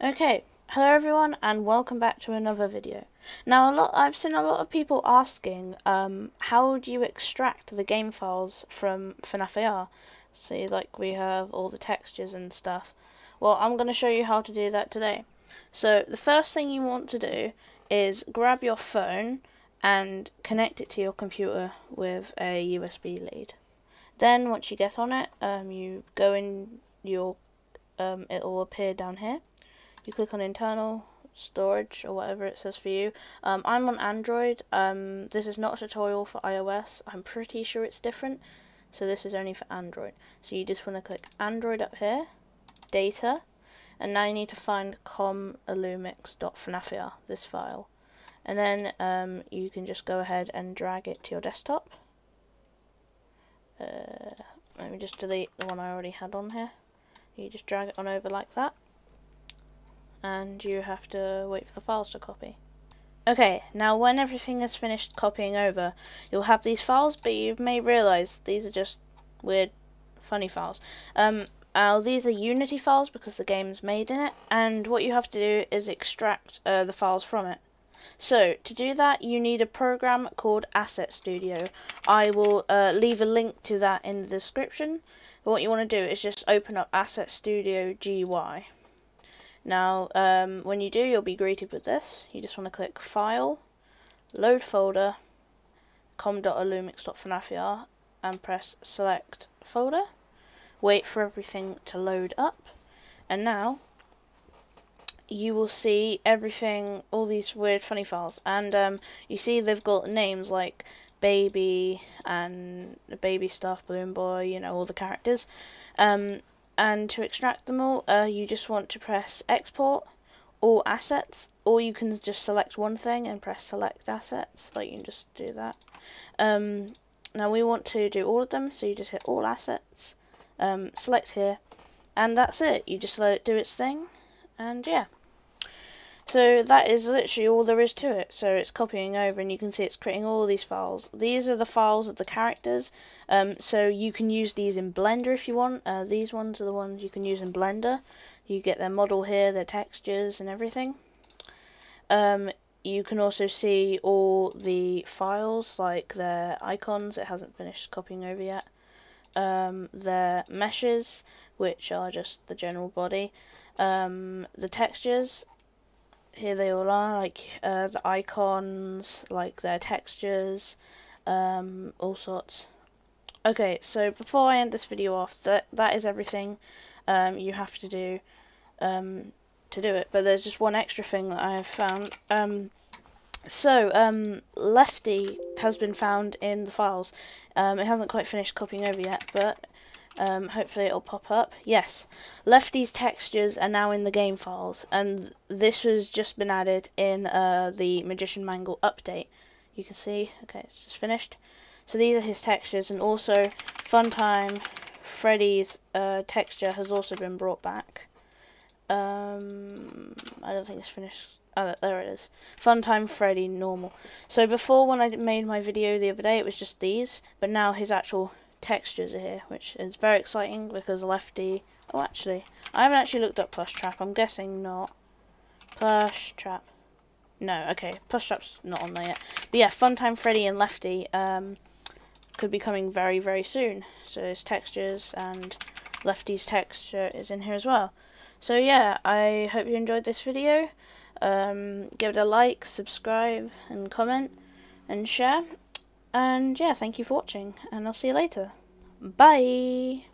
Okay, hello everyone and welcome back to another video. Now a lot I've seen a lot of people asking um, how do you extract the game files from FNAF AR? Like we have all the textures and stuff. Well I'm going to show you how to do that today. So the first thing you want to do is grab your phone and connect it to your computer with a USB lead. Then once you get on it, um, you go in your, um, it will appear down here you click on internal storage or whatever it says for you. Um, I'm on Android. Um, this is not a tutorial for iOS. I'm pretty sure it's different. So this is only for Android. So you just want to click Android up here, data, and now you need to find com.illumix.fnafar, this file. And then um, you can just go ahead and drag it to your desktop. Uh, let me just delete the one I already had on here. You just drag it on over like that and you have to wait for the files to copy. Okay, now when everything is finished copying over, you'll have these files, but you may realise these are just weird, funny files. Um, uh, these are Unity files because the game's made in it, and what you have to do is extract uh, the files from it. So, to do that, you need a program called Asset Studio. I will uh, leave a link to that in the description. What you want to do is just open up Asset Studio GUI. Now, um, when you do, you'll be greeted with this. You just want to click File, Load Folder, com.illumix.fnafar, and press Select Folder. Wait for everything to load up, and now you will see everything, all these weird funny files, and um, you see they've got names like baby and baby stuff, balloon boy, you know, all the characters. Um, and to extract them all uh, you just want to press export all assets or you can just select one thing and press select assets like you can just do that. Um, now we want to do all of them so you just hit all assets um, select here and that's it. You just let it do its thing and yeah so that is literally all there is to it. So it's copying over and you can see it's creating all these files. These are the files of the characters. Um, so you can use these in Blender if you want. Uh, these ones are the ones you can use in Blender. You get their model here, their textures and everything. Um, you can also see all the files like their icons. It hasn't finished copying over yet. Um, their meshes, which are just the general body. Um, the textures here they all are, like uh, the icons, like their textures, um, all sorts. Okay, so before I end this video off, that that is everything um, you have to do um, to do it. But there's just one extra thing that I have found. Um, so, um, Lefty has been found in the files. Um, it hasn't quite finished copying over yet, but um, hopefully it'll pop up. Yes, Lefty's textures are now in the game files, and this has just been added in uh, the Magician Mangle update. You can see, okay, it's just finished. So these are his textures, and also Funtime Freddy's uh, texture has also been brought back. Um, I don't think it's finished. Oh, there it is. Funtime Freddy normal. So before, when I made my video the other day, it was just these, but now his actual textures are here, which is very exciting because Lefty... Oh, actually, I haven't actually looked up Plush Trap. I'm guessing not. Plush Trap. No, okay, Plush Trap's not on there yet. But yeah, Funtime Freddy and Lefty um, could be coming very, very soon. So his textures and Lefty's texture is in here as well. So yeah, I hope you enjoyed this video. Um, give it a like, subscribe, and comment, and share. And yeah, thank you for watching, and I'll see you later. Bye!